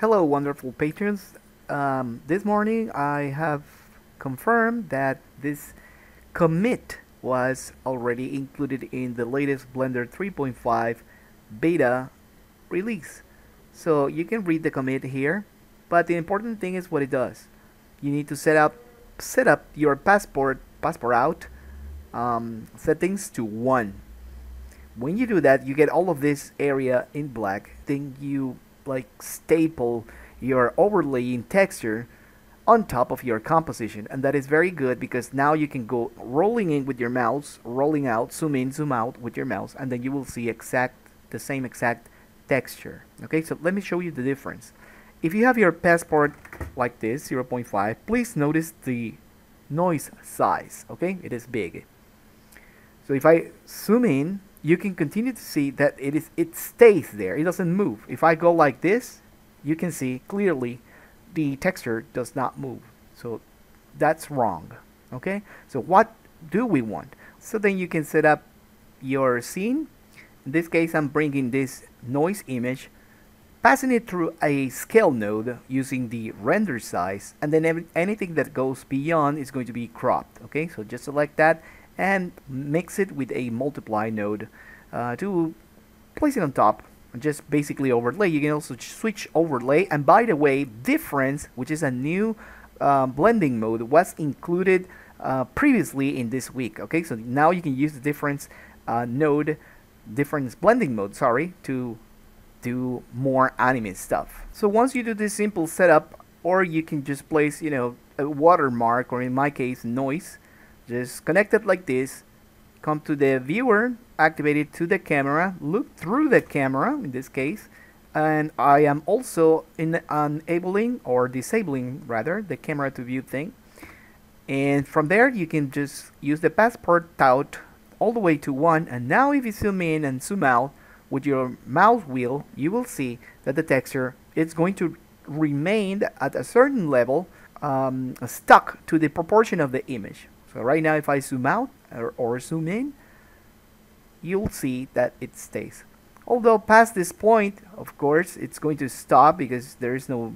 Hello, wonderful patrons. Um, this morning I have confirmed that this commit was already included in the latest Blender 3.5 beta release. So you can read the commit here, but the important thing is what it does. You need to set up set up your passport passepartout um, settings to one. When you do that, you get all of this area in black. Then you like staple your overlaying texture on top of your composition and that is very good because now you can go rolling in with your mouse rolling out zoom in zoom out with your mouse and then you will see exact the same exact texture. Okay so let me show you the difference. If you have your passport like this 0.5 please notice the noise size okay? It is big. So if I zoom in you can continue to see that it is it stays there. It doesn't move. If I go like this you can see clearly the texture does not move. So that's wrong okay? So what do we want? So then you can set up your scene. In this case I'm bringing this noise image passing it through a scale node using the render size and then anything that goes beyond is going to be cropped okay? So just select that and mix it with a multiply node uh, to place it on top just basically overlay. You can also switch overlay and by the way difference which is a new uh, blending mode was included uh, previously in this week okay? So now you can use the difference uh, node difference blending mode sorry to do more anime stuff. So once you do this simple setup or you can just place you know a watermark or in my case noise just connect it like this come to the viewer activate it to the camera look through the camera in this case and I am also in enabling or disabling rather the camera to view thing. And from there you can just use the passport out all the way to 1 and now if you zoom in and zoom out with your mouse wheel you will see that the texture is going to remain at a certain level um, stuck to the proportion of the image so right now if I zoom out or, or zoom in, you'll see that it stays. Although past this point, of course, it's going to stop because there is no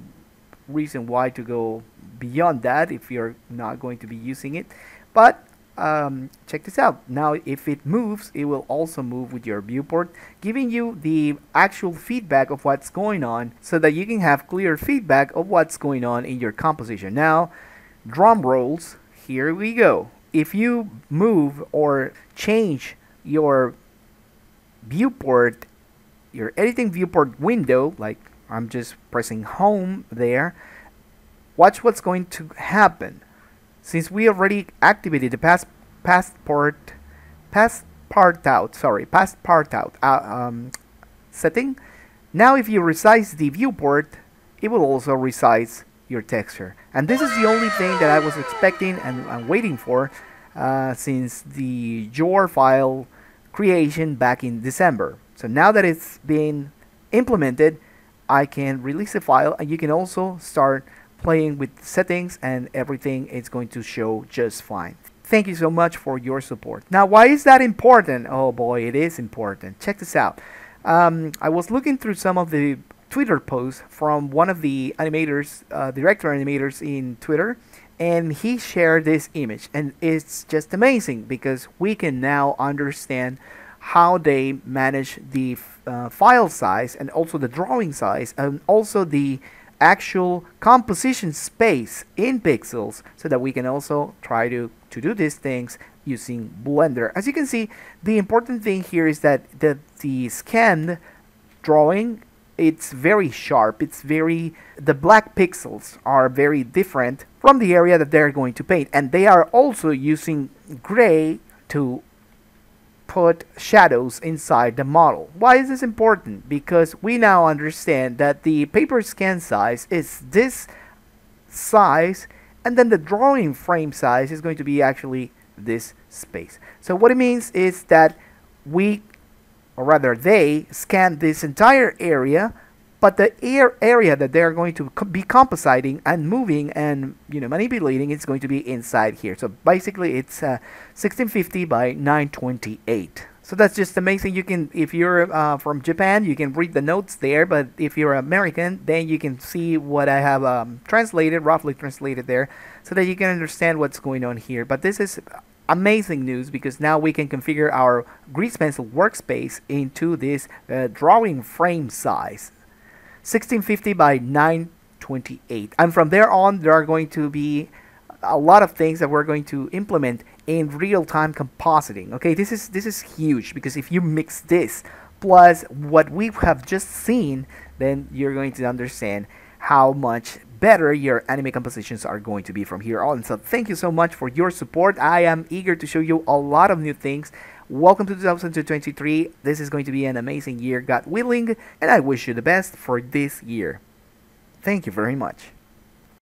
reason why to go beyond that if you're not going to be using it. But um, check this out. Now, if it moves, it will also move with your viewport, giving you the actual feedback of what's going on so that you can have clear feedback of what's going on in your composition. Now, drum rolls here we go. If you move or change your viewport, your editing viewport window, like I'm just pressing home there, watch what's going to happen. Since we already activated the pass passport, out, sorry, pass part out uh, um, setting, now if you resize the viewport, it will also resize your texture. And this is the only thing that I was expecting and I'm waiting for uh, since the JOR file creation back in December. So now that it's been implemented, I can release the file and you can also start playing with settings and everything is going to show just fine. Thank you so much for your support. Now, why is that important? Oh boy, it is important. Check this out. Um, I was looking through some of the Twitter post from one of the animators, uh, director animators in Twitter, and he shared this image, and it's just amazing because we can now understand how they manage the uh, file size and also the drawing size and also the actual composition space in pixels so that we can also try to, to do these things using Blender. As you can see, the important thing here is that the, the scanned drawing it's very sharp it's very the black pixels are very different from the area that they're going to paint. And they are also using gray to put shadows inside the model. Why is this important? Because we now understand that the paper scan size is this size and then the drawing frame size is going to be actually this space. So what it means is that we or rather they scan this entire area but the air area that they're going to be compositing and moving and you know manipulating is going to be inside here so basically it's uh, 1650 by 928 So that's just amazing. You can, if you're uh, from Japan, you can read the notes there. But if you're American, then you can see what I have um, translated, roughly translated there, so that you can understand what's going on here. But this is amazing news because now we can configure our Grease Pencil workspace into this uh, drawing frame size, 1650 by 928. And from there on, there are going to be a lot of things that we're going to implement in real-time compositing. Okay, this is this is huge because if you mix this plus what we have just seen, then you're going to understand how much better your anime compositions are going to be from here on. So thank you so much for your support. I am eager to show you a lot of new things. Welcome to 2023. This is going to be an amazing year, God willing, and I wish you the best for this year. Thank you very much.